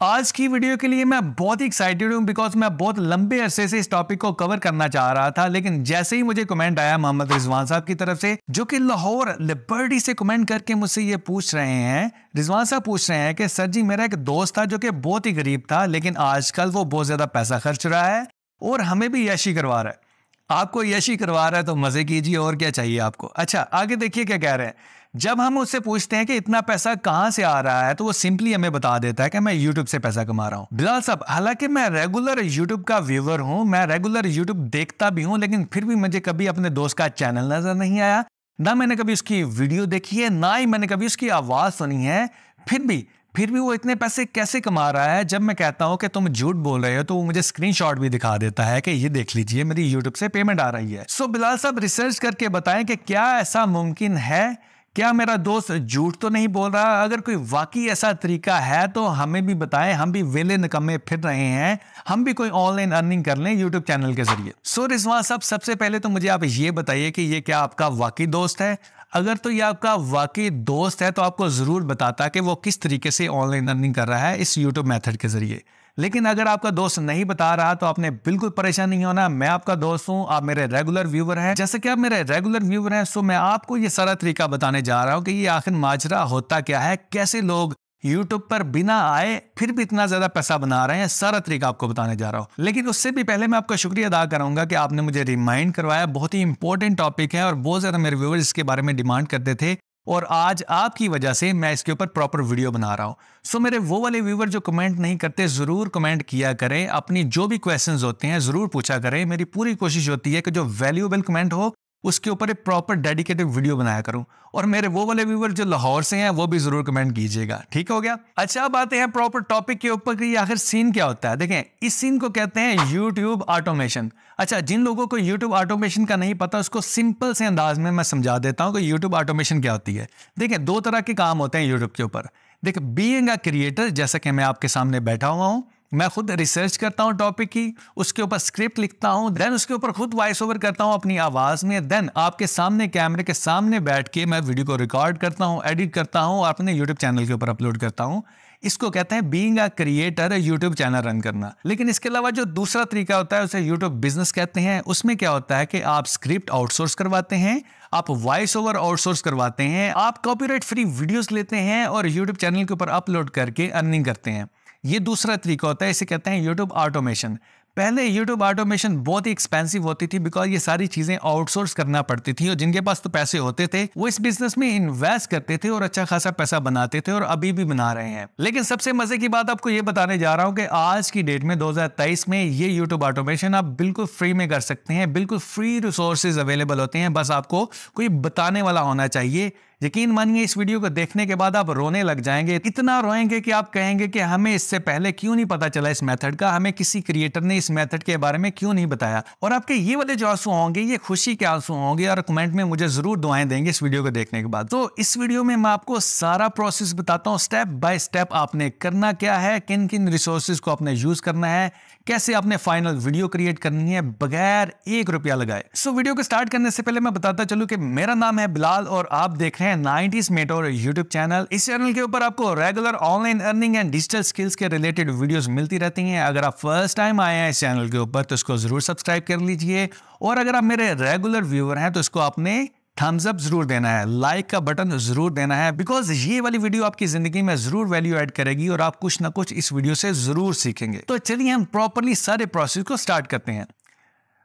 आज की वीडियो के लिए मैं बहुत ही एक्साइटेड हूँ बिकॉज़ मैं बहुत लंबे अरसे से इस टॉपिक को कवर करना चाह रहा था, लेकिन जैसे ही मुझे कमेंट आया मोहम्मद रिजवान साहब की तरफ़ से, जो कि लाहौर लिबर्टी से कमेंट करके मुझसे ये पूछ रहे हैं, रिजवान साहब पूछ रहे हैं कि, सर जी, मेरा एक दोस्त था जो कि बहुत ही गरीब था, लेकिन आजकल वो बहुत ज़्यादा पैसा खर्च रहा है और हमें भी यशी करवा रहा है। आपको यशी करवा रहा है तो मज़े कीजिए, और क्या चाहिए आपको? अच्छा आगे देखिए क्या कह रहे हैं। जब हम उससे पूछते हैं कि इतना पैसा कहाँ से आ रहा है तो वो सिंपली हमें बता देता है कि मैं यूट्यूब से पैसा कमा रहा हूँ। बिलाल साहब हालाँकि मैं रेगुलर यूट्यूब का व्यूवर हूँ मैं रेगुलर यूट्यूब देखता भी हूँ लेकिन फिर भी मुझे कभी अपने दोस्त का चैनल नज़र नहीं आया। ना मैंने कभी उसकी वीडियो देखी है ना ही मैंने कभी उसकी आवाज़ सुनी है। फिर भी फिर भी वो इतने पैसे कैसे कमा रहा है? जब मैं कहता हूँ कि तुम झूठ बोल रहे हो तो वो मुझे स्क्रीनशॉट भी दिखा देता है कि ये देख लीजिए मेरी यूट्यूब से पेमेंट आ रही है। सो so, बिलाल साहब रिसर्च करके बताएँ कि क्या ऐसा मुमकिन है क्या मेरा दोस्त झूठ तो नहीं बोल रहा? अगर कोई वाकई ऐसा तरीका है तो हमें भी बताएँ। हम भी वेले निकम्मे फिर रहे हैं। हम भी कोई ऑनलाइन अर्निंग कर लें यूट्यूब चैनल के ज़रिए। सो रिजवान साहब, सबसे पहले तो मुझे आप ये बताइए कि ये क्या आपका वाकई दोस्त है? अगर तो ये आपका वाकई दोस्त है तो आपको ज़रूर बताता कि वो किस तरीके से ऑनलाइन अर्निंग कर रहा है इस यूट्यूब मैथड के ज़रिए। लेकिन अगर आपका दोस्त नहीं बता रहा तो आपने बिल्कुल परेशान नहीं होना। मैं आपका दोस्त हूँ, आप मेरे रेगुलर व्यूवर हैं। जैसे कि आप मेरे रेगुलर व्यूवर हैं सो मैं आपको ये सारा तरीका बताने जा रहा हूँ कि ये आखिर माजरा होता क्या है, कैसे लोग यूट्यूब पर बिना आए फिर भी इतना ज़्यादा पैसा बना रहे हैं, सारा तरीका आपको बताने जा रहा हूँ। लेकिन उससे भी पहले मैं आपका शुक्रिया अदा करूँगा कि आपने मुझे रिमाइंड करवाया। बहुत ही इंपॉर्टेंट टॉपिक है और बहुत ज़्यादा मेरे व्यूवर्स इसके बारे में डिमांड करते थे। और आज आपकी वजह से मैं इसके ऊपर प्रॉपर वीडियो बना रहा हूँ। सो मेरे वो वाले व्यूवर जो कमेंट नहीं करते, ज़रूर कमेंट किया करें। अपनी जो भी क्वेश्चंस होते हैं, ज़रूर पूछा करें। मेरी पूरी कोशिश होती है कि जो वैल्यूएबल कमेंट हो उसके ऊपर एक प्रॉपर डेडिकेटेड वीडियो बनाया करूँ। और मेरे वो वाले व्यूवर जो लाहौर से हैं, वो भी ज़रूर कमेंट कीजिएगा। ठीक हो गया? अच्छा अब आते हैं प्रॉपर टॉपिक के ऊपर कि आखिर सीन क्या होता है? देखें, इस सीन को कहते हैं यूट्यूब ऑटोमेशन अच्छा जिन लोगों को यूट्यूब ऑटोमेशन का नहीं पता, उसको सिंपल से अंदाज में मैं समझा देता हूँ कि यूट्यूब ऑटोमेशन क्या होती है। देखें, दो तरह के काम होते हैं यूट्यूब के ऊपर। देखिए बीइंग अ क्रिएटर जैसा कि मैं आपके सामने बैठा हुआ हूँ मैं खुद रिसर्च करता हूँ टॉपिक की, उसके ऊपर स्क्रिप्ट लिखता हूँ देन उसके ऊपर खुद वॉइस ओवर करता हूँ अपनी आवाज़ में देन आपके सामने कैमरे के सामने बैठ के मैं वीडियो को रिकॉर्ड करता हूँ एडिट करता हूँ, और अपने यूट्यूब चैनल के ऊपर अपलोड करता हूँ। इसको कहते हैं being a creator YouTube channel run करना। लेकिन इसके अलावा जो दूसरा तरीका होता है, उसे यूट्यूब बिज़नेस कहते हैं। उसमें क्या होता है कि आप स्क्रिप्ट आउटसोर्स करवाते हैं, आप वॉइस ओवर आउटसोर्स करवाते हैं, आप कॉपीराइट फ्री वीडियोस लेते हैं, और यूट्यूब चैनल के ऊपर अपलोड करके अर्निंग करते हैं। ये दूसरा तरीका होता है, इसे कहते हैं यूट्यूब ऑटोमेशन पहले यूट्यूब ऑटोमेशन बहुत ही एक्सपेंसिव होती थी बिकॉज़ ये सारी चीज़ें आउटसोर्स करना पड़ती थी और जिनके पास तो पैसे होते थे, वो इस बिज़नेस में इन्वेस्ट करते थे और अच्छा खासा पैसा बनाते थे और अभी भी बना रहे हैं। लेकिन सबसे मज़े की बात आपको ये बताने जा रहा हूँ कि आज की डेट में 2023 में ये यूट्यूब ऑटोमेशन आप बिल्कुल फ्री में कर सकते हैं, बिल्कुल फ्री रिसोर्सेज अवेलेबल होते हैं। बस आपको कोई बताने वाला होना चाहिए यकीन मानिए, इस वीडियो को देखने के बाद आप रोने लग जाएँगे। इतना रोएँगे कि आप कहेंगे कि हमें इससे पहले क्यों नहीं पता चला इस मेथड का? हमें किसी क्रिएटर ने इस मेथड के बारे में क्यों नहीं बताया? और आपके ये वाले जो आँसू होंगे, ये खुशी के आँसू होंगे और कमेंट में मुझे ज़रूर दुआएँ देंगे इस वीडियो को देखने के बाद। तो इस वीडियो में मैं आपको सारा प्रोसेस बताता हूँ, स्टेप बाय स्टेप आपने करना क्या है किन किन रिसोर्सेज को आपने यूज़ करना है, कैसे आपने फाइनल वीडियो क्रिएट करनी है, बगैर एक रुपया लगाए। सो वीडियो को स्टार्ट करने से पहले मैं बताता चलूँ कि मेरा नाम है बिलाल और आप देख रहे हैं नाइनटीज मेटोर यूट्यूब चैनल इस चैनल के ऊपर आपको regular online earning and digital skills के रिलेटेड वीडियोस मिलती रहती हैं। अगर आप फ़र्स्ट टाइम आए हैं इस चैनल के ऊपर तो इसको ज़रूर सब्सक्राइब कर लीजिए। और अगर आप मेरे रेगुलर व्यूअर हैं तो इसको आपने थम्स अप ज़रूर देना है लाइक का बटन ज़रूर देना है बिकॉज़ ये वाली वीडियो आपकी ज़िंदगी में ज़रूर वैल्यू ऐड करेगी और आप कुछ ना कुछ इस वीडियो से ज़रूर सीखेंगे। तो चलिए हम प्रॉपरली सारे प्रोसेस को स्टार्ट करते हैं।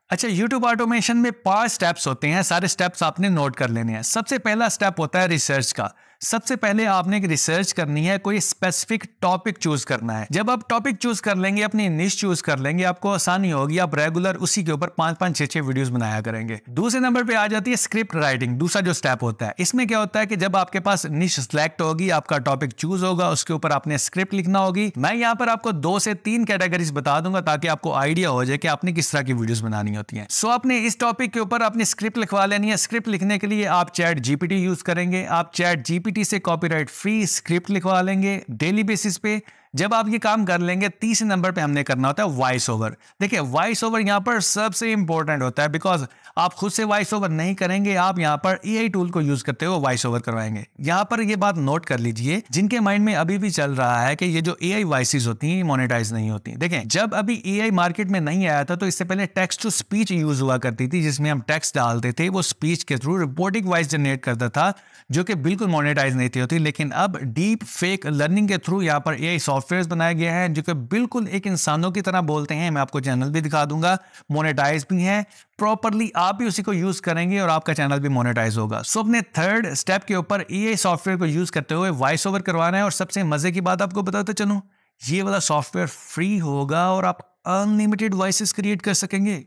अच्छा YouTube ऑटोमेशन में पाँच स्टेप्स होते हैं, सारे स्टेप्स आपने नोट कर लेने हैं। सबसे पहला स्टेप होता है रिसर्च का। सबसे पहले आपने एक रिसर्च करनी है, कोई स्पेसिफिक टॉपिक चूज़ करना है। जब आप टॉपिक चूज़ कर लेंगे, अपनी निश चूज़ कर लेंगे, आपको आसानी होगी, आप रेगुलर उसी के ऊपर पाँच पाँच छह छह वीडियोस बनाया करेंगे। दूसरे नंबर पे आ जाती है स्क्रिप्ट राइटिंग दूसरा जो स्टेप होता है। इसमें क्या होता है कि जब आपके पास निश सिलेक्ट होगी, आपका टॉपिक चूज़ होगा, उसके ऊपर आपने स्क्रिप्ट लिखना होगी। मैं यहाँ पर आपको दो से तीन कैटेगरीज बता दूँगा, ताकि आपको आइडिया हो जाए कि आपने किस तरह की वीडियो बनानी होती है। सो आपने इस टॉपिक के ऊपर अपनी स्क्रिप्ट लिखवा लेनी है। स्क्रिप्ट लिखने के लिए आप चैट जीपीटी यूज़ करेंगे। आप चैट जीपीटी जीपीटी से कॉपीराइट फ्री स्क्रिप्ट लिखवा लेंगे डेली बेसिस पे जब आप ये काम कर लेंगे, तीसरे नंबर पे हमने करना होता है वॉइस ओवर देखिए वॉइस ओवर यहाँ पर सबसे इंपॉर्टेंट होता है बिकॉज़ आप खुद से वॉइस ओवर नहीं करेंगे, आप यहाँ पर एआई टूल को यूज़ करते हुए वॉइस ओवर करवाएँगे। यहाँ पर ये बात नोट कर लीजिए, जिनके माइंड में अभी भी चल रहा है कि ये जो ए आई वॉइसिस होती हैं मोनिटाइज नहीं होती। देखें जब अभी ए आई मार्केट में नहीं आया था तो इससे पहले टेक्स्ट टू स्पीच यूज़ हुआ करती थी, जिसमें हम टेक्स्ट डालते थे, वो स्पीच के थ्रू रिपोर्टिंग वॉइस जनरेट करता था, जो कि बिल्कुल मोनिटाइज नहीं थी होती। लेकिन अब डीप फेक लर्निंग के थ्रू यहाँ पर ए सॉफ्टवेयर बनाए गए हैं जो कि बिल्कुल एक इंसानों की तरह बोलते हैं। मैं आपको चैनल भी दिखा दूँगा मोनेटाइज भी है। प्रॉपरली आप भी उसी को यूज़ करेंगे और आपका चैनल भी मोनेटाइज होगा। सो अपने थर्ड स्टेप के ऊपर ए सॉफ्टवेयर को यूज़ करते हुए वॉइस ओवर करवाना है और सबसे मज़े की बात आपको बताते चलूँ ये वाला सॉफ्टवेयर फ्री होगा और आप अनलिमिटेड वॉइस क्रिएट कर सकेंगे।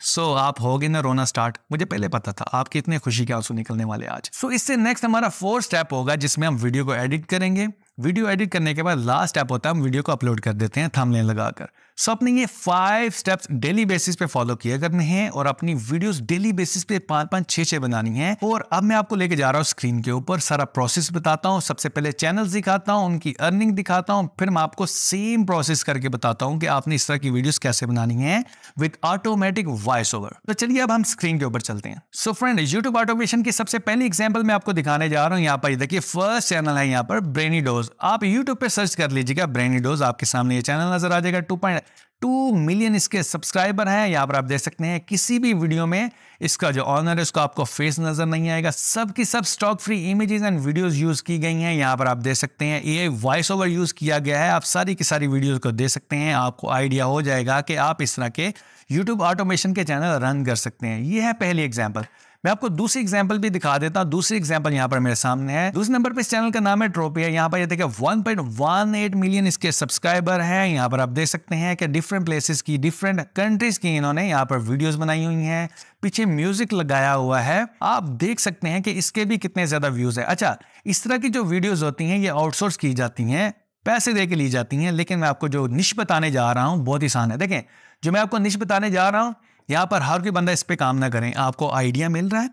सो so, आप हो गए ना रोना स्टार्ट मुझे पहले पता था आपके इतने खुशी के आँसू निकलने वाले आज। सो so, इससे नेक्स्ट हमारा फोर्थ स्टेप होगा जिसमें हम वीडियो को एडिट करेंगे। वीडियो एडिट करने के बाद लास्ट स्टेप होता है, हम वीडियो को अपलोड कर देते हैं थामलेन लगाकर। सो अपने ये फाइव स्टेप्स डेली बेसिस पे फॉलो किया करने हैं और अपनी वीडियोस डेली बेसिस पे पाँच पाँच, छह छह बनानी है। और अब मैं आपको लेके जा रहा हूँ स्क्रीन के ऊपर, सारा प्रोसेस बताता हूँ। सबसे पहले चैनल दिखाता हूँ, उनकी अर्निंग दिखाता हूँ। फिर मैं आपको सेम प्रोसेस करके बताता हूँ कि आपने इस तरह की वीडियो कैसे बनानी है विद ऑटोमेटिक वॉइस ओवर तो चलिए अब हम स्क्रीन के ऊपर चलते हैं। सो फ्रेंड यूट्यूब ऑटोमेशन की सबसे पहली एग्ज़ाम्पल मैं आपको दिखाने जा रहा हूँ। यहाँ पर देखिए फ़र्स्ट चैनल है यहाँ पर ब्रेनी डोज आप यूट्यूब पे सर्च कर लीजिएगा ब्रेनी डोज आपके सामने ये चैनल नज़र आ जाएगा। टू पॉइंट टू मिलियन इसके सब्सक्राइबर हैं। यहाँ पर आप देख सकते हैं, किसी भी वीडियो में इसका जो ऑनर है, उसका आपको फेस नज़र नहीं आएगा। सब की सब stock free images and videos use की गई हैं। यहाँ पर आप देख सकते हैं, ये वॉइस ओवर यूज़ किया गया है। आप सारी की सारी वीडियोस को देख सकते हैं। आपको आइडिया हो जाएगा कि आप इस तरह के यूट्यूब ऑटोमेशन के चैनल रन कर सकते हैं। ये है पहली एग्ज़ाम्पल मैं आपको दूसरी एग्ज़ाम्पल भी दिखा देता हूँ। दूसरी एग्ज़ाम्पल यहाँ पर मेरे सामने है। दूसरे नंबर पे इस चैनल का नाम है ट्रोपिया यहाँ पर देखिए 1.18 मिलियन इसके सब्सक्राइबर हैं। यहाँ पर आप देख सकते हैं कि डिफरेंट प्लेसेस की डिफरेंट कंट्रीज़ की इन्होंने यहाँ पर वीडियोस बनाई हुई हैं। पीछे म्यूज़िक लगाया हुआ है। आप देख सकते हैं कि इसके भी कितने ज़्यादा व्यूज़ है। अच्छा इस तरह की जो वीडियोज़ होती हैं, ये आउटसोर्स की जाती हैं, पैसे दे के ली जाती हैं। लेकिन मैं आपको जो निश बताने जा रहा हूँ, बहुत ही आसान है। देखें, जो मैं आपको निश बताने जा रहा हूँ यहाँ पर हर कोई बंदा इस पर काम ना करें। आपको आइडिया मिल रहा है?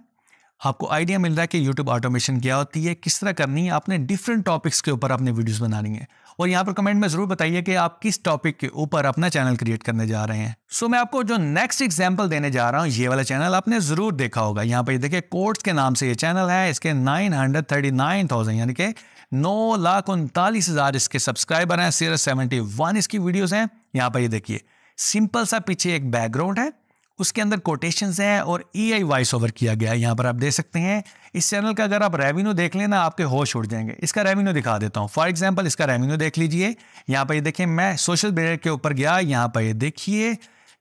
आपको आइडिया मिल रहा है कि यूट्यूब ऑटोमेशन क्या होती है? किस तरह करनी है? आपने डिफरेंट टॉपिक्स के ऊपर अपने वीडियोस बनानी है। और यहाँ पर कमेंट में ज़रूर बताइए कि आप किस टॉपिक के ऊपर अपना चैनल क्रिएट करने जा रहे हैं। सो so, मैं आपको जो नेक्स्ट एग्जांपल देने जा रहा हूँ ये वाला चैनल आपने ज़रूर देखा होगा। यहाँ पर देखिए कोर्ट्स के नाम से ये चैनल है। इसके nine hundred thirty nine thousand यानी कि नौ लाख उनतालीस हज़ार इसके सब्सक्राइबर हैं। सिर्फ़ सेवेंटी वन इसकी वीडियोज़ हैं। यहाँ पर ये देखिए सिंपल सा पीछे एक बैकग्राउंड है। उसके अंदर कोटेशन हैं और ई आई वॉइस ओवर किया गया है। यहाँ पर आप देख सकते हैं, इस चैनल का अगर आप रेवेन्यू देख लेना आपके होश उड़ जाएँगे। इसका रेवेन्यू दिखा देता हूँ। फॉर एग्ज़ाम्पल इसका रेवेन्यू देख लीजिए। यहाँ पर ये देखिए, मैं सोशल मीडिया के ऊपर गया, यहाँ पर ये देखिए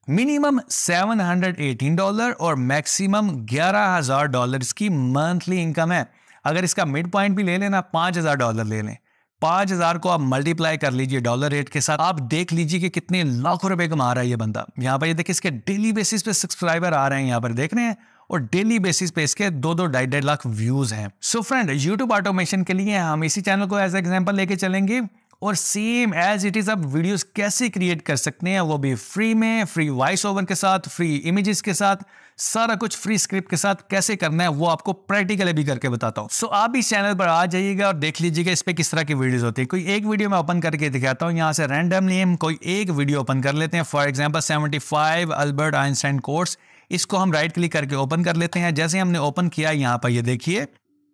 मिनिमम 718 डॉलर और मैक्सिमम 11000 डॉलर इसकी मंथली इनकम है। अगर इसका मिड पॉइंट भी ले लेना, पाँच हज़ार डॉलर ले लें। पाँच हज़ार को आप मल्टीप्लाई कर लीजिए डॉलर रेट के साथ, आप देख लीजिए कि कितने लाखों रुपए कमा रहा है ये बंदा। यहाँ पर ये देखिए, इसके डेली बेसिस पे सब्सक्राइबर आ रहे हैं, यहाँ पर देख रहे हैं, और डेली बेसिस पे इसके दो दो ढाई डेढ़ लाख व्यूज़ हैं। सो फ्रेंड यूट्यूब ऑटोमेशन के लिए हम इसी चैनल को एज एग्ज़ाम्पल लेके चलेंगे। और सेम एज इट इज़ आप वीडियोस कैसे क्रिएट कर सकते हैं? वो भी फ्री में फ्री वॉइस ओवर के साथ फ्री इमेजेस के साथ सारा कुछ फ्री स्क्रिप्ट के साथ कैसे करना है वो आपको प्रैक्टिकली भी करके बताता हूँ। सो so, आप इस चैनल पर आ जाइएगा और देख लीजिएगा इस पर किस तरह की वीडियोस होती है। कोई एक वीडियो मैं ओपन करके दिखाता हूँ यहाँ से रैंडमली हम कोई एक वीडियो ओपन कर लेते हैं। For example seventy five Albert Einstein course इसको हम राइट क्लिक करके ओपन कर लेते हैं। जैसे हमने ओपन किया यहाँ पर ये देखिए।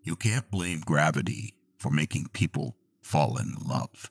You can't blame gravity for making people fall in love.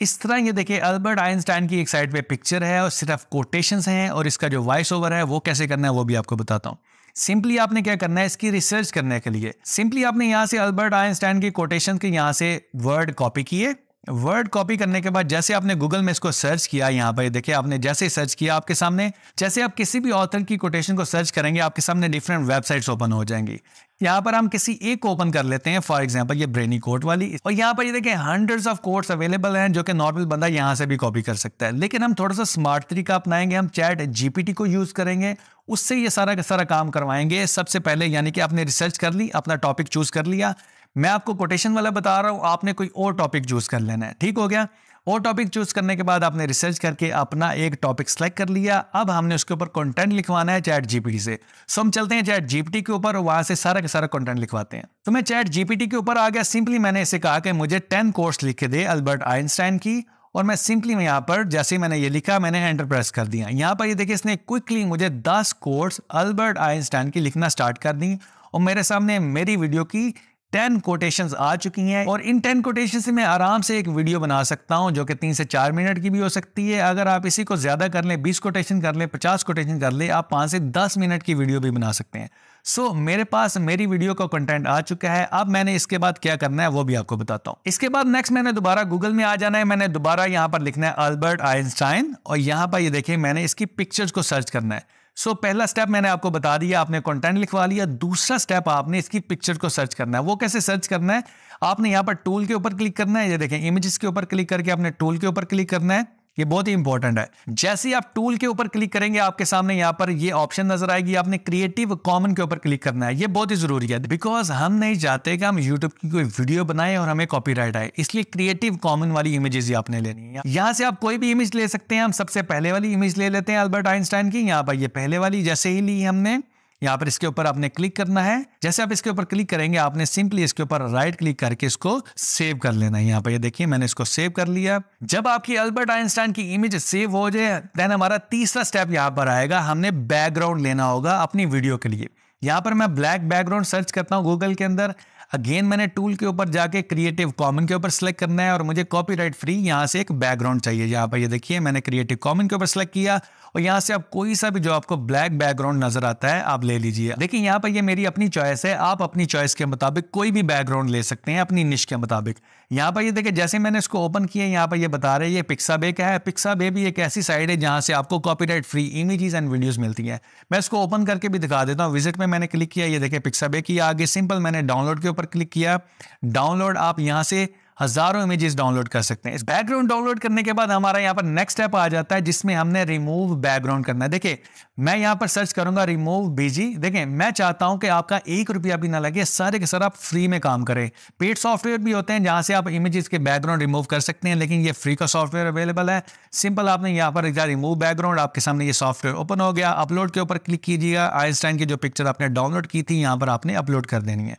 इस तरह ये देखिए, अल्बर्ट आइंस्टाइन की एक साइड पे पिक्चर है और सिर्फ़ कोटेशन हैं और इसका जो वॉइस ओवर है, वो कैसे करना है, वो भी आपको बताता हूँ। सिंपली आपने क्या करना है, इसकी रिसर्च करने के लिए। सिंपली आपने यहाँ से अल्बर्ट आइंस्टाइन की कोटेशन के यहाँ से वर्ड कॉपी किए। वर्ड कॉपी करने के बाद जैसे आपने गूगल में इसको सर्च किया, यहाँ पर देखिए, आपने जैसे सर्च किया आपके सामने, जैसे आप किसी भी ऑथर की कोटेशन को सर्च करेंगे, आपके सामने डिफरेंट वेबसाइट्स ओपन हो जाएँगी। यहाँ पर हम किसी एक को ओपन कर लेते हैं फॉर एग्ज़ाम्पल ये ब्रेनी कोट वाली। और यहाँ पर ये देखें हंड्रेड्स ऑफ़ कोर्ट्स अवेलेबल हैं जो कि नॉर्मल बंदा यहाँ से भी कॉपी कर सकता है। लेकिन हम थोड़ा सा स्मार्ट तरीका अपनाएँगे, हम चैट जीपीटी को यूज़ करेंगे, उससे ये सारा का सारा काम करवाएँगे। सबसे पहले यानी कि आपने रिसर्च कर ली, अपना टॉपिक चूज़ कर लिया। मैं आपको कोटेशन वाला बता रहा हूँ, आपने कोई और टॉपिक चूज़ कर लेना है। ठीक हो गया? और टॉपिक चूज़ करने के बाद आपने रिसर्च करके अपना एक टॉपिक सेलेक्ट कर लिया। अब हमने उसके ऊपर कंटेंट लिखवाना है चैट जीपीटी से। सो हम चलते हैं चैट जीपीटी के ऊपर वहाँ से सारा का सारा कंटेंट लिखवाते हैं। तो मैं चैट जीपीटी के ऊपर आ गया। सिंपली मैंने इसे कहा कि मुझे टेन कोर्स लिख के दे अल्बर्ट आइंस्टाइन की और मैं सिंपली मैं यहाँ पर जैसे ही मैंने ये लिखा, मैंने एंटर प्रेस कर दिया। यहाँ पर ये देखिए, इसने क्विकली मुझे 10 कोर्स अल्बर्ट आइंस्टाइन की लिखना स्टार्ट कर दी और मेरे सामने मेरी वीडियो की टेन कोटेशंस आ चुकी हैं और इन टेन कोटेशन से मैं आराम से एक वीडियो बना सकता हूँ जो कि तीन से चार मिनट की भी हो सकती है। अगर आप इसी को ज़्यादा कर लें बीस कोटेशन कर लें पचास कोटेशन कर लें आप पाँच से दस मिनट की वीडियो भी बना सकते हैं। सो so, मेरे पास मेरी वीडियो का कंटेंट आ चुका है। अब मैंने इसके बाद क्या करना है वो भी आपको बताता हूँ। इसके बाद नेक्स्ट मैंने दोबारा गूगल में आ जाना है। मैंने दोबारा यहाँ पर लिखना है अल्बर्ट आइंस्टाइन और यहाँ पर ये देखिए मैंने इसकी पिक्चर्स को सर्च करना है। सो so, पहला स्टेप मैंने आपको बता दिया आपने कंटेंट लिखवा लिया। दूसरा स्टेप आपने इसकी पिक्चर को सर्च करना है। वो कैसे सर्च करना है? आपने यहाँ पर टूल के ऊपर क्लिक करना है। ये देखें इमेजेस के ऊपर क्लिक करके आपने टूल के ऊपर क्लिक करना है। ये बहुत ही इंपॉर्टेंट है। जैसे ही आप टूल के ऊपर क्लिक करेंगे, आपके सामने यहाँ पर ये ऑप्शन नज़र आएगी, आपने क्रिएटिव कॉमन के ऊपर क्लिक करना है। ये बहुत ही ज़रूरी है बिकॉज़ हम नहीं चाहते कि हम यूट्यूब की कोई वीडियो बनाए और हमें कॉपीराइट आए। इसलिए क्रिएटिव कॉमन वाली इमेजेस ही आपने लेनी है। यहाँ से आप कोई भी इमेज ले सकते हैं, हम सबसे पहले वाली इमेज ले लेते हैं अल्बर्ट आइंस्टाइन की। यहाँ पर ये पहले वाली जैसे ही ली हमने। यहाँ पर इसके ऊपर आपने क्लिक करना है। जैसे आप इसके ऊपर क्लिक करेंगे, आपने सिंपली इसके ऊपर राइट क्लिक करके इसको सेव कर लेना है। यहाँ पर ये देखिए, मैंने इसको सेव कर लिया। जब आपकी अल्बर्ट आइंस्टाइन की इमेज सेव हो जाए देन हमारा तीसरा स्टेप यहाँ पर आएगा। हमने बैकग्राउंड लेना होगा अपनी वीडियो के लिए। यहाँ पर मैं ब्लैक बैकग्राउंड सर्च करता हूँ गूगल के अंदर। अगेन मैंने टूल के ऊपर जाके क्रिएटिव कॉमन के ऊपर सेलेक्ट करना है और मुझे कॉपीराइट फ्री यहाँ से एक बैकग्राउंड चाहिए। यहाँ पर ये देखिए, मैंने क्रिएटिव कॉमन के ऊपर सेलेक्ट किया और यहाँ से आप कोई सा भी जो आपको ब्लैक बैकग्राउंड नज़र आता है, आप ले लीजिए। देखिए, यहाँ पर ये मेरी अपनी चॉइस है। आप अपनी चॉइस के मुताबिक कोई भी बैकग्राउंड ले सकते हैं, अपनी निश के मुताबिक। यहाँ पर ये देखिए, जैसे मैंने इसको ओपन किया, यहाँ पर ये बता रहे हैं, ये पिक्सा बे का है। पिक्सा बे भी एक ऐसी साइड है जहाँ से आपको copyright free images and videos मिलती हैं। मैं इसको ओपन करके भी दिखा देता हूँ। विज़िट में मैंने क्लिक किया, ये देखिए पिक्सा बे की आगे सिंपल मैंने डाउनलोड के ऊपर क्लिक किया, डाउनलोड आप यहाँ से हज़ारों इमेजेस डाउनलोड कर सकते हैं। इस बैकग्राउंड डाउनलोड करने के बाद हमारा यहाँ पर नेक्स्ट स्टेप आ जाता है, जिसमें हमने रिमूव बैकग्राउंड करना है। देखिए, मैं यहाँ पर सर्च करूँगा रिमूव बीजी देखें मैं चाहता हूँ कि आपका एक रुपया भी ना लगे, सारे के सारे आप फ्री में काम करें। पेड सॉफ्टवेयर भी होते हैं जहाँ से आप इमेजेस के बैकग्राउंड रिमूव कर सकते हैं, लेकिन ये फ्री का सॉफ्टवेयर अवेलेबल है। सिंपल आपने यहाँ पर रिमूव बैकग्राउंड आपके सामने ये सॉफ्टवेयर ओपन हो गया। अपलोड के ऊपर क्लिक कीजिएगा। आइंस्टाइन की जो पिक्चर आपने डाउनलोड की थी, यहाँ पर आपने अपलोड कर देनी है।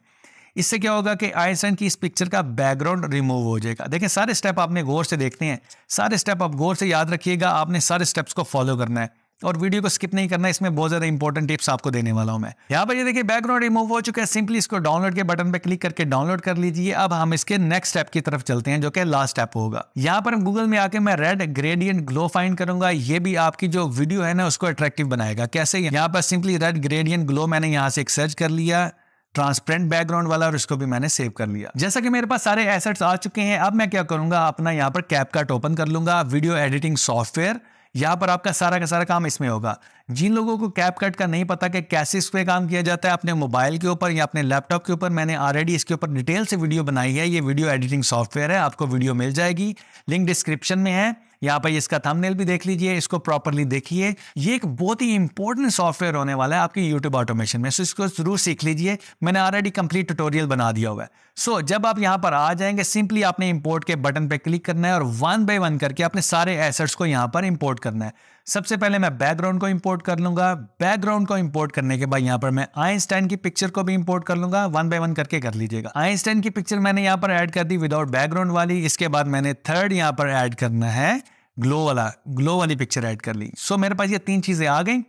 इससे क्या होगा कि आइंस्टाइन की इस पिक्चर का बैकग्राउंड रिमूव हो जाएगा। देखें सारे स्टेप आपने गौर से देखते हैं। सारे स्टेप आप गौर से याद रखिएगा, आपने सारे स्टेप्स को फॉलो करना है। और वीडियो को स्किप नहीं करना, इसमें बहुत ज़्यादा इंपॉर्टेंट टिप्स आपको देने वाला हूँ मैं। यहाँ पर ये देखिए बैकग्राउंड रिमूव हो चुका है। सिंपली इसको डाउनलोड के बटन पर क्लिक करके डाउनलोड कर लीजिए। अब हम इसके नेक्स्ट स्टेप की तरफ़ चलते हैं, जो कि लास्ट स्टेप होगा। यहाँ पर गूगल में आके मैं रेड ग्रेडियंट ग्लो फाइंड करूँगा। ये भी आपकी जो वीडियो है ना, उसको अट्रैक्टिव बनाएगा। कैसे? यहाँ पर सिंपली रेड ग्रेडियंट ग्लो मैंने यहाँ से एक सर्च कर लिया। ट्रांसपेरेंट बैकग्राउंड वाला और इसको भी मैंने सेव कर लिया। जैसा कि मेरे पास सारे एसेट्स आ चुके हैं, अब मैं क्या करूँगा? अपना यहाँ पर कैप कट ओपन कर लूँगा वीडियो एडिटिंग सॉफ्टवेयर यहाँ पर आपका सारा का सारा काम इसमें होगा। जिन लोगों को कैप कट का नहीं पता कि कैसे इस पर काम किया जाता है, अपने मोबाइल के ऊपर या अपने लैपटॉप के ऊपर, मैंने ऑलरेडी इसके ऊपर डिटेल से वीडियो बनाई है। ये वीडियो एडिटिंग सॉफ्टवेयर है, आपको वीडियो मिल जाएगी। लिंक डिस्क्रिप्शन में है। यहाँ पर इसका थंबनेल भी देख लीजिए, इसको प्रॉपरली देखिए। ये एक बहुत ही इंपॉर्टेंट सॉफ्टवेयर होने वाला है आपके यूट्यूब ऑटोमेशन में। सो इसको ज़रूर सीख लीजिए। मैंने ऑलरेडी कंप्लीट ट्यूटोरियल बना दिया हुआ है। सो जब आप यहाँ पर आ जाएँगे सिंपली आपने इंपोर्ट के बटन पर क्लिक करना है और वन बाई वन करके अपने सारे एसेट्स को यहाँ पर इंपोर्ट करना है। सबसे पहले मैं बैकग्राउंड को इंपोर्ट कर लूँगा। बैकग्राउंड को इंपोर्ट करने के बाद यहाँ पर मैं आइंस्टाइन की पिक्चर को भी इंपोर्ट कर लूँगा। वन बाय वन करके कर लीजिएगा। आइंस्टाइन की पिक्चर मैंने यहाँ पर ऐड कर दी विदाउट बैकग्राउंड वाली। इसके बाद मैंने थर्ड यहाँ पर ऐड करना है। ग्लो वाला ग्लो वाली पिक्चर ऐड कर ली। सो so, मेरे पास ये तीन चीज़ें आ गई।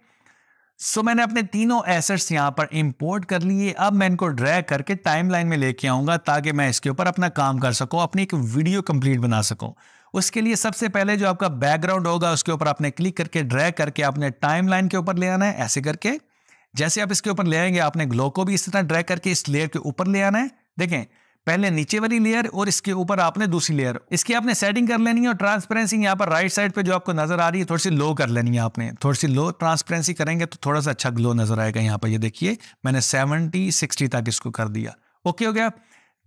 सो so, मैंने अपने तीनों एसेट्स यहाँ पर इंपोर्ट कर लिए। अब मैं इनको ड्रैग करके टाइमलाइन में लेके आऊँगा ताकि मैं इसके ऊपर अपना काम कर सकूँ अपनी एक वीडियो कंप्लीट बना सकूँ। उसके लिए सबसे पहले जो आपका बैकग्राउंड होगा, उसके ऊपर आपने क्लिक करके ड्रैग करके अपने टाइमलाइन के ऊपर ले आना है, ऐसे करके। जैसे आप इसके ऊपर ले आएँगे, आपने ग्लो को भी इस तरह ड्रैग करके इस लेयर के ऊपर ले आना है। देखें, पहले नीचे वाली लेयर और इसके ऊपर आपने दूसरी लेयर इसकी आपने सेटिंग कर लेनी है और ट्रांसपेरेंसी यहाँ पर राइट साइड पे जो आपको नज़र आ रही है, थोड़ी सी लो कर लेनी है आपने। थोड़ी सी लो ट्रांसपेरेंसी करेंगे तो थोड़ा सा अच्छा ग्लो नज़र आएगा यहाँ पर। ये देखिए, मैंने सेवेंटी सिक्सटी तक इसको कर दिया। ओके हो गया?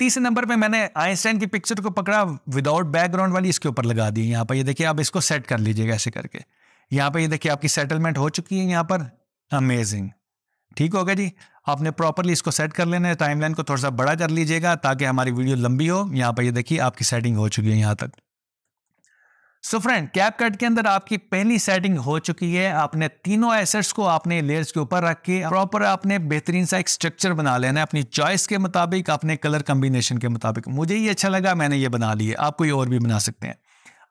तीसरे नंबर पे मैंने आइंस्टाइन की पिक्चर को पकड़ा विदाउट बैकग्राउंड वाली, इसके ऊपर लगा दी। यहाँ पर ये देखिए, आप इसको सेट कर लीजिएगा ऐसे करके। यहाँ पर ये देखिए, आपकी सेटलमेंट हो चुकी है यहाँ पर। अमेजिंग ठीक हो गया जी? आपने प्रॉपरली इसको सेट कर लेना है। टाइमलाइन को थोड़ा सा बड़ा कर लीजिएगा ताकि हमारी वीडियो लंबी हो। यहाँ पर ये देखिए, आपकी सेटिंग हो चुकी है यहाँ तक। सो फ्रेंड कैप कट के अंदर आपकी पहली सेटिंग हो चुकी है। आपने तीनों एसेट्स को आपने लेयर्स के ऊपर रख के प्रॉपर आपने बेहतरीन सा एक स्ट्रक्चर बना लेना है। अपनी चॉइस के मुताबिक, अपने कलर कम्बिनेशन के मुताबिक। मुझे ये अच्छा लगा, मैंने ये बना लिए आप कोई और भी बना सकते हैं।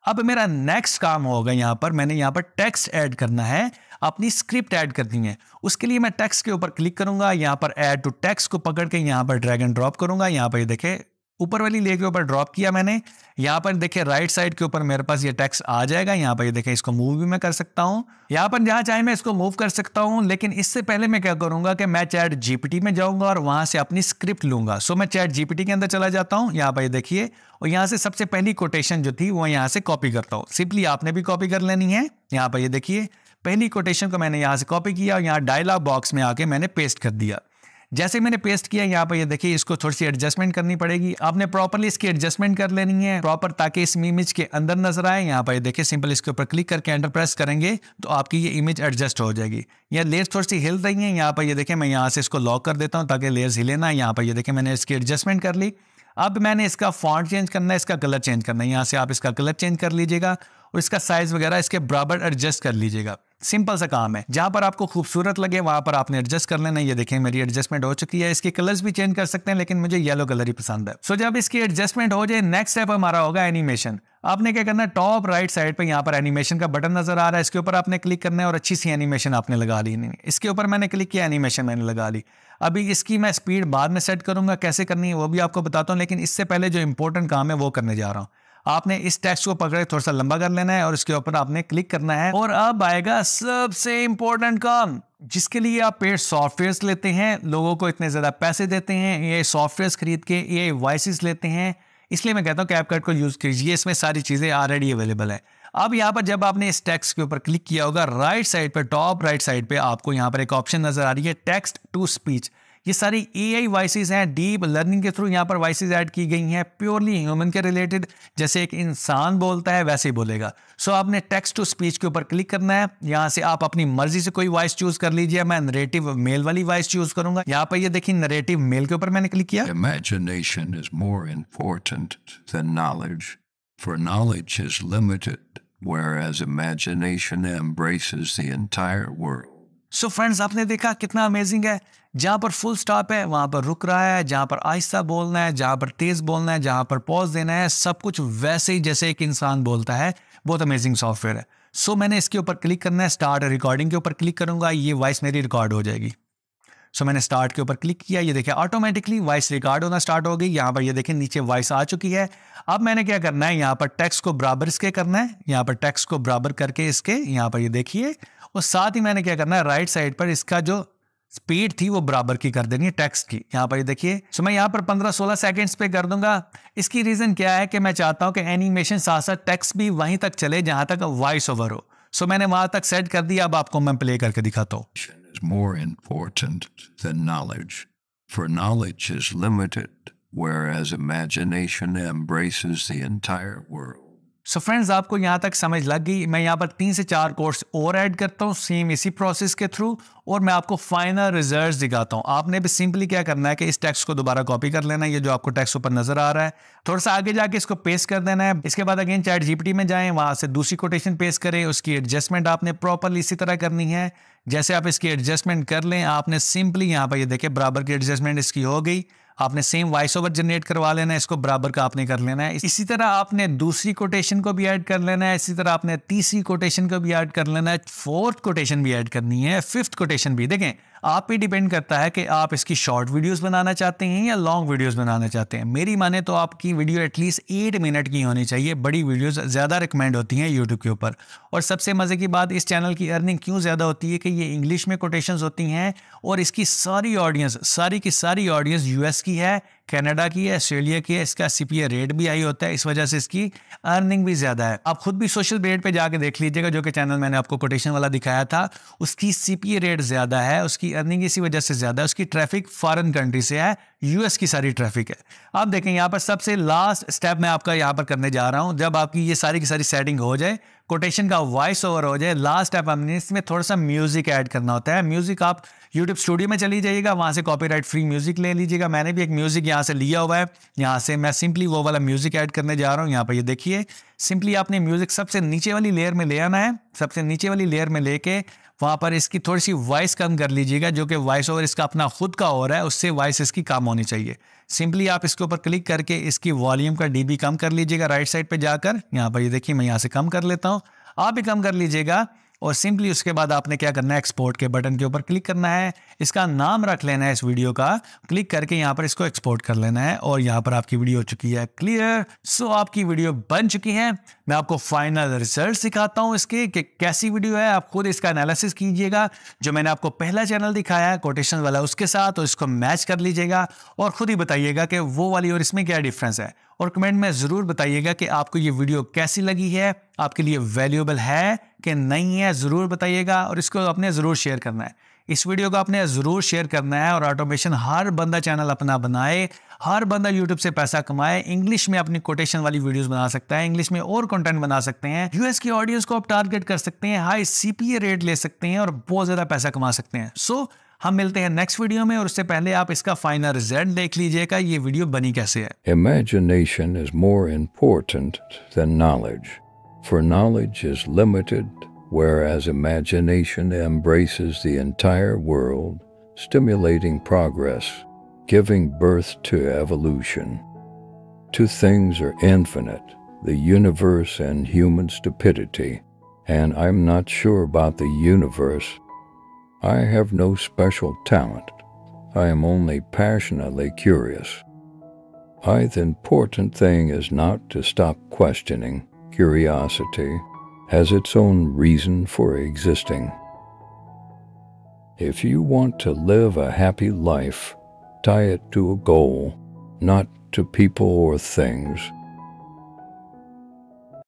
अब मेरा नेक्स्ट काम होगा यहाँ पर। मैंने यहाँ पर टेक्स्ट ऐड करना है। अपनी स्क्रिप्ट ऐड करनी है। उसके लिए मैं टेक्स्ट के ऊपर क्लिक करूँगा। यहाँ पर ऐड टू टेक्स्ट को पकड़ के यहाँ पर ड्रैग एंड ड्रॉप करूँगा। यहाँ पर ये देखे ऊपर वाली ले के ऊपर ड्रॉप किया मैंने। यहाँ पर देखिए राइट साइड के ऊपर मेरे पास ये टेक्स्ट आ जाएगा। यहाँ पर ये देखें इसको मूव भी मैं कर सकता हूँ। यहाँ पर जहाँ चाहे मैं इसको मूव कर सकता हूँ, लेकिन इससे पहले मैं क्या करूँगा कि मैं चैट जीपीटी में जाऊँगा और वहाँ से अपनी स्क्रिप्ट लूँगा। सो मैं चैट जीपीटी के अंदर चला जाता हूँ। यहाँ पर ये देखिए, और यहाँ से सबसे पहली कोटेशन जो थी, वो यहाँ से कॉपी करता हूँ। सिंपली आपने भी कॉपी कर लेनी है। यहाँ पर ये देखिए, पहली कोटेशन को मैंने यहाँ से कॉपी किया और यहाँ डायलॉग बॉक्स में आके मैंने पेस्ट कर दिया। जैसे मैंने पेस्ट किया, यहाँ पर ये देखिए, इसको थोड़ी सी एडजस्टमेंट करनी पड़ेगी। आपने प्रॉपरली इसकी एडजस्टमेंट कर लेनी है। प्रॉपर ताकि इस इमेज के अंदर नज़र आए। यहाँ पर देखिए सिंपल इसके ऊपर क्लिक करके एंटर प्रेस करेंगे तो आपकी ये इमेज एडजस्ट हो जाएगी। या लेयर्स थोड़ी सी हिल रही है। यहाँ पर ये देखिए, मैं यहाँ से इसको लॉक कर देता हूँ ताकि लेयर्स हिले ना यहाँ पर ये देखिए, मैंने इसकी एडजस्टमेंट कर ली। अब मैंने इसका फॉन्ट चेंज करना है, इसका कलर चेंज करना है। यहाँ से आप इसका कलर चेंज कर लीजिएगा और इसका साइज़ वगैरह इसके बराबर एडजस्ट कर लीजिएगा। सिंपल सा काम है। जहाँ पर आपको खूबसूरत लगे वहाँ पर आपने एडजस्ट कर लेना ये देखें मेरी एडजस्टमेंट हो चुकी है। इसके कलर्स भी चेंज कर सकते हैं लेकिन मुझे येलो कलर ही पसंद है। सो so, जब इसकी एडजस्टमेंट हो जाए नेक्स्ट स्टेप हमारा होगा एनिमेशन आपने क्या करना है? टॉप राइट साइड पे यहाँ पर एनिमेशन का बटन नज़र आ रहा है। इसके ऊपर आपने क्लिक करना है और अच्छी सी एनिमेशन आपने लगा ली नहीं। इसके ऊपर मैंने क्लिक किया एनिमेशन मैंने लगा ली। अभी इसकी मैं स्पीड बाद में सेट करूँगा। कैसे करनी है वो भी आपको बताता हूँ लेकिन इससे पहले जो इंपॉर्टेंट काम है वो करने जा रहा हूँ। आपने इस टेक्स्ट को पकड़े थोड़ा सा लंबा कर लेना है और इसके ऊपर आपने क्लिक करना है। और अब आएगा सबसे इंपॉर्टेंट काम, जिसके लिए आप पेड सॉफ्टवेयर लेते हैं। लोगों को इतने ज़्यादा पैसे देते हैं, ये सॉफ्टवेयर खरीद के, ये वॉइस लेते हैं। इसलिए मैं कहता हूँ कैपकट को यूज़ कीजिए, इसमें सारी चीज़ें ऑलरेडी अवेलेबल है। अब यहाँ पर जब आपने इस टेक्स्ट के ऊपर क्लिक किया होगा राइट साइड पर टॉप राइट साइड पे आपको यहाँ पर एक ऑप्शन नज़र आ रही है टेक्स्ट टू स्पीच ये सारी ए आई वाइसिस हैं डीप लर्निंग के थ्रू यहाँ पर वाइसिस ऐड की गई हैं प्योरली ह्यूमन के रिलेटेड जैसे एक इंसान बोलता है वैसे ही बोलेगा। सो so, आपने टेक्स्ट टू स्पीच के ऊपर क्लिक करना है यहाँ से आप अपनी मर्ज़ी से कोई वॉइस चूज़ कर लीजिए मैं नरेटिव मेल वाली वॉइस चूज़ करूँगा। यहाँ पर ये देखिए नरेटिव मेल के ऊपर मैंने क्लिक किया। Imagination is more important than knowledge, for knowledge is limited, whereas imagination embraces. So so friends आपने देखा कितना अमेजिंग है। जहाँ पर फुल स्टॉप है वहाँ पर रुक रहा है जहाँ पर आहिस्ता बोलना है जहाँ पर तेज़ बोलना है जहाँ पर पॉज देना है सब कुछ वैसे ही जैसे एक इंसान बोलता है बहुत अमेजिंग सॉफ्टवेयर है। सो so, मैंने इसके ऊपर क्लिक करना है स्टार्ट रिकॉर्डिंग के ऊपर क्लिक करूँगा ये वॉइस मेरी रिकॉर्ड हो जाएगी। सो so, मैंने स्टार्ट के ऊपर क्लिक किया ये देखिए ऑटोमेटिकली वॉइस रिकॉर्ड होना स्टार्ट हो गई यहाँ पर ये देखिए नीचे वॉइस आ चुकी है। अब मैंने क्या करना है यहाँ पर टेक्स्ट को बराबर इसके करना है यहाँ पर टेक्स्ट को बराबर करके इसके यहाँ पर ये देखिए और साथ ही मैंने क्या करना है राइट साइड पर इसका जो स्पीड थी वो बराबर की कर देनी है टेक्स्ट की। यहाँ पर देखिए। सो मैं यहाँ पर 15-16 सेकंड्स पे कर दूँगा। इसकी रीजन क्या है कि मैं चाहता हूँ कि एनिमेशन साथ साथ टेक्स्ट भी वहीं तक चले जहाँ तक वॉइस ओवर हो। सो मैंने वहाँ तक सेट कर दिया। अब आपको मैं प्ले करके दिखाता हूँ. सो so फ्रेंड्स आपको यहाँ तक समझ लग गई, मैं यहाँ पर तीन से चार कोर्स और ऐड करता हूँ सेम इसी प्रोसेस के थ्रू और मैं आपको फाइनल रिज़ल्ट दिखाता हूँ। आपने भी सिंपली क्या करना है कि इस टेक्स्ट को दोबारा कॉपी कर लेना है, ये जो आपको टेक्स्ट ऊपर नज़र आ रहा है। थोड़ा सा आगे जाके इसको पेस्ट कर देना है। इसके बाद अगेन चैट जीपीटी में जाएँ, वहाँ से दूसरी कोटेशन पेस्ट करें, उसकी एडजस्टमेंट आपने प्रॉपरली इसी तरह करनी है। जैसे आप इसकी एडजस्टमेंट कर लें, आपने सिंपली यहाँ पर ये देखें, बराबर की एडजस्टमेंट इसकी हो गई। आपने सेम वॉइस ओवर जनरेट करवा लेना है, इसको बराबर का आपने कर लेना है। इसी तरह आपने दूसरी कोटेशन को भी ऐड कर लेना है, इसी तरह आपने तीसरी कोटेशन को भी ऐड कर लेना है फोर्थ कोटेशन भी ऐड करनी है फिफ्थ कोटेशन भी। देखें आप पे डिपेंड करता है कि आप इसकी शॉर्ट वीडियोस बनाना चाहते हैं या लॉन्ग वीडियोस बनाना चाहते हैं। मेरी माने तो आपकी वीडियो एटलीस्ट एट मिनट की होनी चाहिए। बड़ी वीडियोस ज़्यादा रिकमेंड होती हैं यूट्यूब के ऊपर। और सबसे मज़े की बात इस चैनल की अर्निंग क्यों ज़्यादा होती है कि ये इंग्लिश में कोटेशन होती हैं और इसकी सारी ऑडियंस सारी की सारी ऑडियंस यूएस की है कनाडा की है, ऑस्ट्रेलिया की है, इसका सीपीए रेट भी हाई होता है, इस वजह से इसकी अर्निंग भी ज़्यादा है। आप खुद भी सोशल रेट पे जाके देख लीजिएगा, जो कि चैनल मैंने आपको कोटेशन वाला दिखाया था, उसकी सीपीए रेट ज़्यादा है, उसकी अर्निंग इसी वजह से ज़्यादा है, उसकी ट्रैफ़िक फॉरन कंट्री से है यूएस की सारी ट्रैफ़िक है। आप देखें, यहाँ पर सबसे लास्ट स्टेप मैं आपका यहाँ पर करने जा रहा हूँ, जब आपकी ये सारी की सारी सेटिंग हो जाए कोटेशन का वॉइस ओवर हो जाए लास्ट आप हमने इसमें थोड़ा सा म्यूज़िक ऐड करना होता है। म्यूज़िक आप यूट्यूब स्टूडियो में चली जाइएगा, वहाँ से कॉपीराइट फ्री म्यूज़िक ले लीजिएगा। मैंने भी एक म्यूज़िक यहाँ से लिया हुआ है। यहाँ से मैं सिंपली वो वाला म्यूज़िक ऐड करने जा रहा हूँ। यहाँ पर ये देखिए सिंपली आपने म्यूज़िक सबसे नीचे वाली लेयर में ले आना है। सबसे नीचे वाली लेयर में लेके वहाँ पर इसकी थोड़ी सी वॉइस कम कर लीजिएगा, जो कि वॉइस ओवर इसका अपना खुद का हो रहा है, उससे वॉइस इसकी कम होनी चाहिए। सिंपली आप इसके ऊपर क्लिक करके इसकी वॉल्यूम का डीबी कम कर लीजिएगा राइट साइड पे जाकर। यहाँ पर ये देखिए मैं यहाँ से कम कर लेता हूँ। आप भी कम कर लीजिएगा। और सिंपली उसके बाद आपने क्या करना है एक्सपोर्ट के बटन के ऊपर क्लिक करना है। इसका नाम रख लेना है इस वीडियो का। क्लिक करके यहाँ पर इसको एक्सपोर्ट कर लेना है और यहाँ पर आपकी वीडियो हो चुकी है क्लियर सो आपकी वीडियो बन चुकी है। मैं आपको फाइनल रिज़ल्ट सिखाता हूँ इसके कि कैसी वीडियो है। आप खुद इसका एनालिसिस कीजिएगा। जो मैंने आपको पहला चैनल दिखाया है कोटेशन वाला उसके साथ और इसको मैच कर लीजिएगा और खुद ही बताइएगा कि वो वाली और इसमें क्या डिफरेंस है। और कमेंट में ज़रूर बताइएगा कि आपको ये वीडियो कैसी लगी है, आपके लिए वैल्यूएबल है कि नहीं है ज़रूर बताइएगा और इसको अपने ज़रूर शेयर करना है। इस वीडियो को आपने ज़रूर शेयर करना है और ऑटोमेशन हर बंदा चैनल अपना बनाए हर बंदा यूट्यूब से पैसा कमाए इंग्लिश में अपनी कोटेशन वाली वीडियोस बना सकता है इंग्लिश में और कंटेंट बना सकते हैं यूएस की ऑडियंस को आप टारगेट कर सकते हैं हाई सीपीए रेट ले सकते हैं और बहुत ज़्यादा पैसा कमा सकते हैं। सो so, हम मिलते हैं नेक्स्ट वीडियो में और उससे पहले आप इसका फाइनल रिज़ल्ट देख लीजिएगा ये वीडियो बनी कैसे है। Imagination is more important than knowledge, for knowledge is limited, whereas imagination embraces the entire world, stimulating progress, giving birth to evolution. Two things are infinite the universe and human stupidity, and I'm not sure about the universe I have no special talent. I am only passionately curious. I, the important thing is not to stop questioning. Curiosity has its own reason for existing. If you want to live a happy life, tie it to a goal, not to people or things.